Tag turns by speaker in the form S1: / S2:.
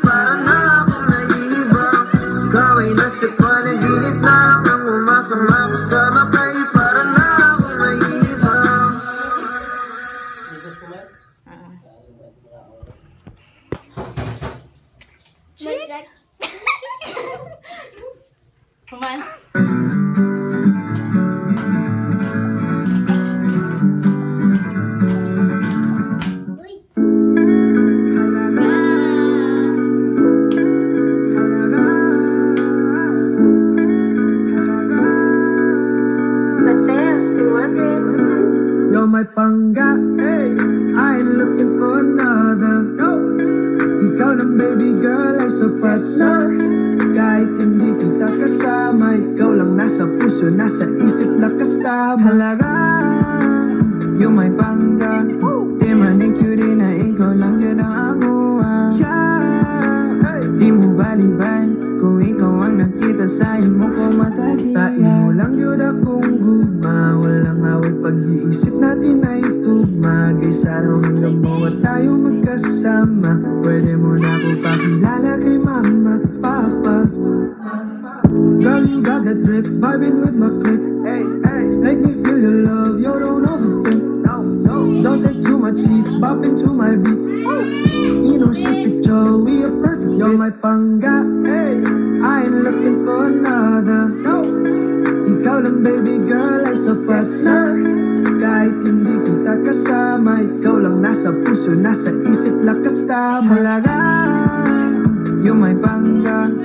S1: parang na akong naibang Ikaw ay na Nang umasama kasama kay Parang na akong!
S2: Come on.
S3: My pangga. I ain't looking for another. Ikaw lang baby girl ay sapat na Kahit hindi kita kasama Ikaw lang nasa puso, nasa isip lakas tama
S4: Halaga You're my pangga. Di man ang cutie na ikaw lang yun ang akuha Di mo baliban Kung ikaw ang nakita sa imo ko matagi Sa imo
S3: lang yun away pag-iisip natin ay tugma Kaysa raw hanggang mo at tayo magkasama. Pwede mo na ako pakilala kay mama at papa. Girl, you got that drip, vibing with my click hey, hey. Make me feel your love, yo, don't overthink no, no. Don't take too much seats, bop into my beat. You know shit picture, we a perfect. You're my pangga I ain't looking for another. No. Ikaw lang baby girl ay sapat na Kahit hindi kita kasama Ikaw lang nasa puso, nasa isip lakas tama
S4: Halaga You're my pangga